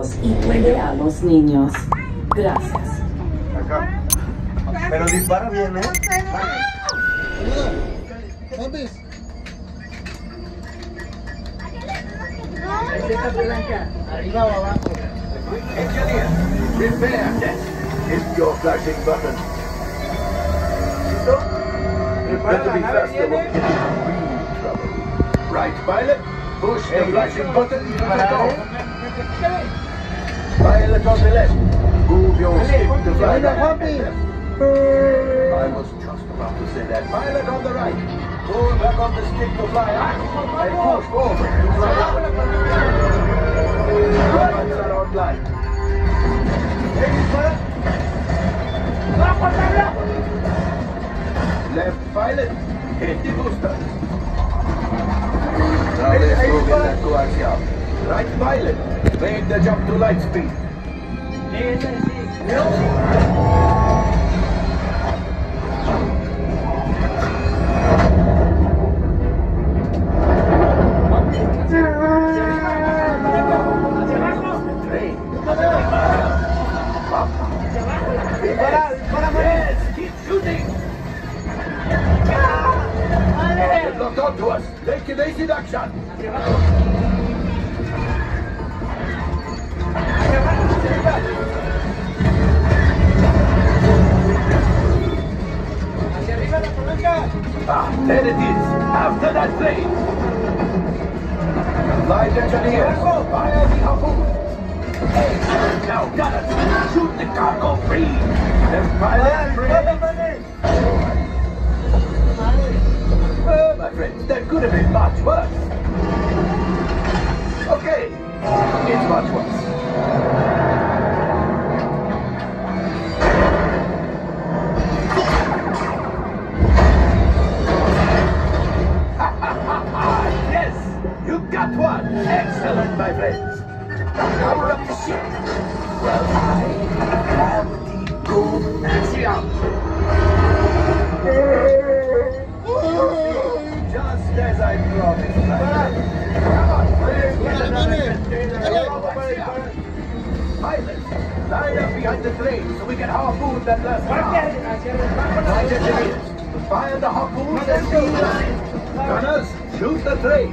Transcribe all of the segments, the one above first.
adultos y cuide a los niños. Gracias. Acá. Pero dispara bien, ¿eh? ¿Dónde? Arriba o abajo. Engineer, repair that. Hit your flashing button. Better be faster or get into real trouble. Right, pilot. Push the flashing button Pilot on the left. Move your stick to fly right. I was just about to say that. Pilot on the right. Pull back on the stick to fly up. And push forward to fly up. Lights are on line. Left pilot, hit the booster. Now let's move in that coaxium. Right pilot, make the jump to light speed. They've locked onto us. Make evasive action. Ah, there it is. After that plane. The shoot the cargo free. Left pilot free. Excellent, my friends. Power up the ship. Well, I have the coaxium. Just as I promised, my friend. Come on, let's get another container. Pilot, line up behind the train so we can harpoon that last car. Flight engineers, fire the harpoons and steam line. Gunners, shoot the train.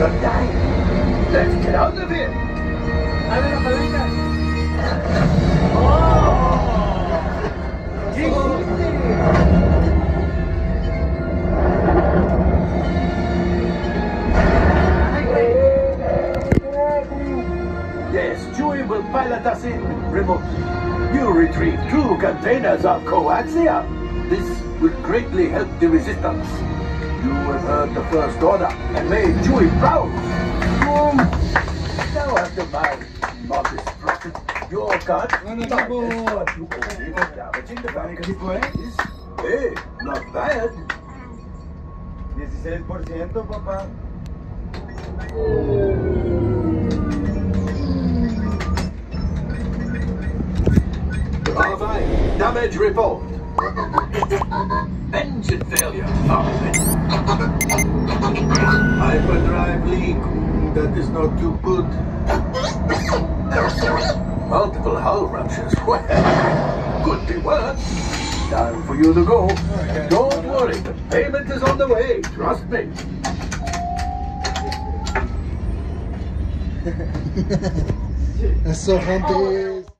We're dying! Let's get out of here! Oh! Yes, Chewie will pilot us in remotely. You retrieve two containers of coaxium. This will greatly help the resistance. You have heard the First Order and made Chewie proud. Um, now after my modest profit, your cut Bueno, minus equipo. what you for damaging the ¿Qué tipo es? Hey, not bad. 16%, papá. All right, damage report. Engine failure. Hyperdrive leak. That is not too good. Multiple hull ruptures. Well, could be worse. Time for you to go. Don't worry, the payment is on the way. Trust me. Eso, gente.